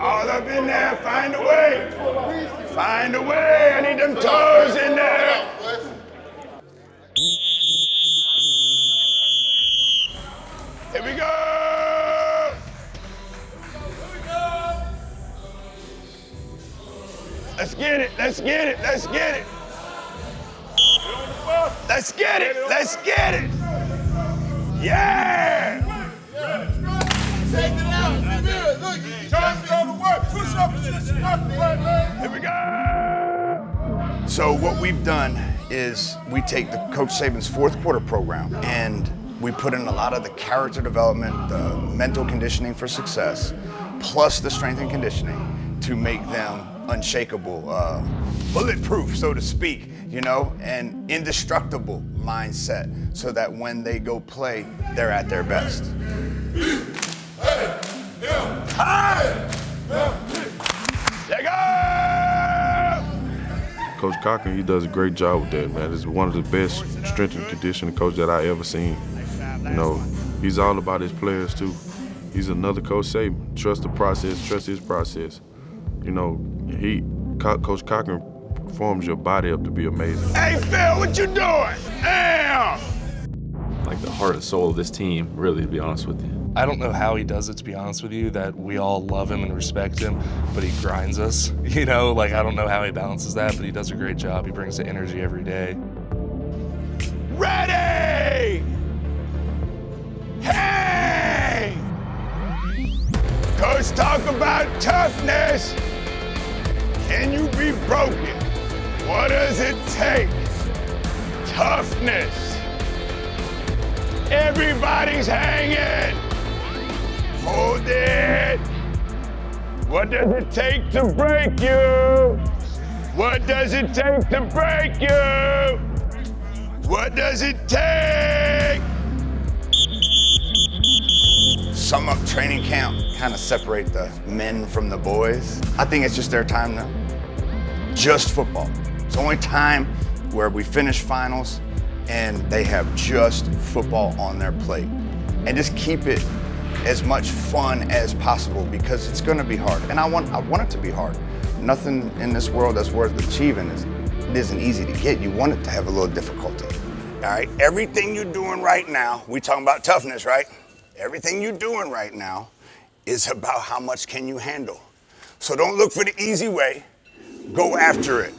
All up in there, find a way. Find a way. I need them toes in there. Here we go. Let's get it. Let's get it. Let's get it. Let's get it. Let's get it. Yeah. It out. Look, to work. Push up position. Here we go. So what we've done is we take the Coach Saban's fourth quarter program and we put in a lot of the character development, the mental conditioning for success, plus the strength and conditioning to make them unshakable, uh, bulletproof, so to speak, you know, and indestructible mindset so that when they go play, they're at their best. Coach Cochran, he does a great job with that, man. He's one of the best strength and conditioning coach that I ever seen. You know, he's all about his players too. He's another Coach say, Trust the process, trust his process. You know, he, Co Coach Cochran forms your body up to be amazing. Hey Phil, what you doing? Damn! Like the heart and soul of this team, really, to be honest with you. I don't know how he does it, to be honest with you, that we all love him and respect him, but he grinds us. You know, like I don't know how he balances that, but he does a great job. He brings the energy every day. Ready! Hey! Coach, talk about toughness. Broken? What does it take? Toughness. Everybody's hanging. Hold it. What does it take to break you? What does it take to break you? What does it take? Sum up training camp, kind of separate the men from the boys. I think it's just their time now. Just football. It's the only time where we finish finals and they have just football on their plate. And just keep it as much fun as possible because it's gonna be hard. And I want, I want it to be hard. Nothing in this world that's worth achieving is, it isn't easy to get. You want it to have a little difficulty. All right, everything you're doing right now, we talking about toughness, right? Everything you're doing right now is about how much can you handle. So don't look for the easy way, go after it.